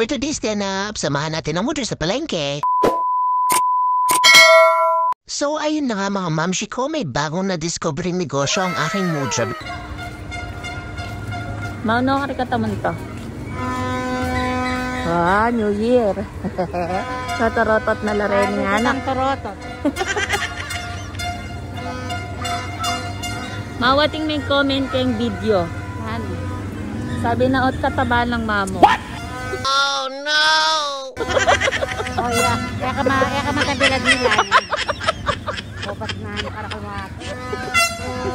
For today's stand-up, samahan natin ang motor sa palengke. So ayun na nga mga mamshi ko, may bagong na-discovering negosyo ang aking job. Mauno ka kataman to. Ah, New Year. Natorotot na laren nga anak. Torotot. Mawating may comment kayong video. Sabi na ot kataba ng mamo. Oh no! Oh, ya. Kaya ka, ma kaya ka matadilagilan. Opat na nakarakal mga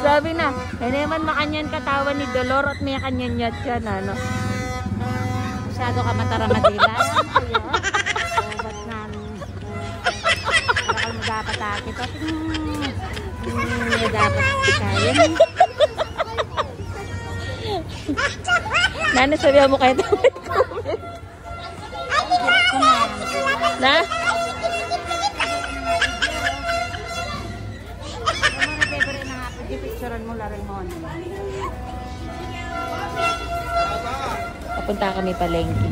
Sabi na, naman makanyan katawan ni Dolor at may kanyan yat yan ano. Masyado ka mataramadilan. Kaya. Opat na nakarakal mo dapat ate. Tapos, hmm, hmm, dapat kaya. Nana, sabi mo kayo ito. na? Ano? Papunta kami palengke.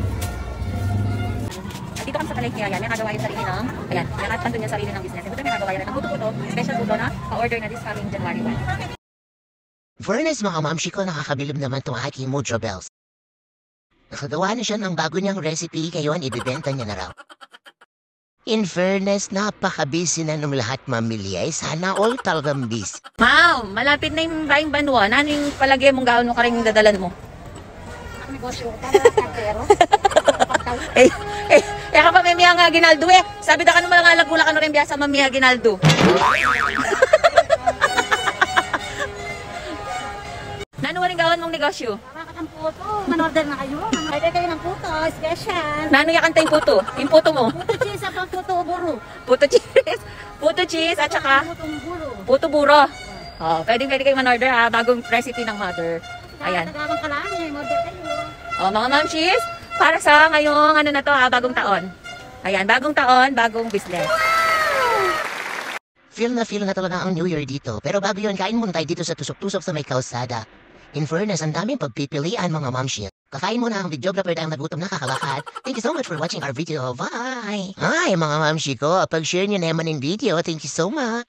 Dito kami sa palengke, ayan, may nagawa yung sarili ng, ayan, may nagpandun yung sarili ng business. Ito may nagawa yan, ang puto-puto, special puto na, pa-order na this coming January 1. Fairness mga mamshi ko, nakakabilib naman itong aking mojo bells. Nakagawa na siya ng bago niyang recipe, ngayon ibibenta niya na raw. In fairness, napaka-busy na nung lahat mamili ay sana all talagang busy. Wow, malapit na yung Baing Banwa. Ano yung palagay mong gawin mo ka rin dadalan mo? Ang negosyo ko, kagero. Eh, eh, eh ka pa may miya nga ginaldo eh. Sabi da ka naman nga lagula ka na rin biya sa mamiya ginaldo. Nano rin gawin mong negosyo? Para ka ng puto. Man-order na kayo. Man-order kayo ng puto. Special. Nano yung kanta yung puto? Yung puto mo? Puto cheese at ang puto buro. Puto cheese. Puto cheese at saka puto buro. Oh, pwedeng pwede kayo man-order ha. Bagong recipe ng mother. Ayan. Nagawang ka lang. May order kayo. Oh, mga mamshis, para sa ngayong ano na to ha, bagong taon. Ayan, bagong taon, bagong business. Feel na feel na talaga ang New Year dito. Pero bago yun, kain muna tayo dito sa tusok-tusok sa may kalsada. In fairness, ang daming pagpipilian mga mamshit. Kakain muna ang videographer dahil nagutom na kakalakad. Thank you so much for watching our video. Bye! Hi mga mamshi ko, pag-share nyo naman yung video. Thank you so much.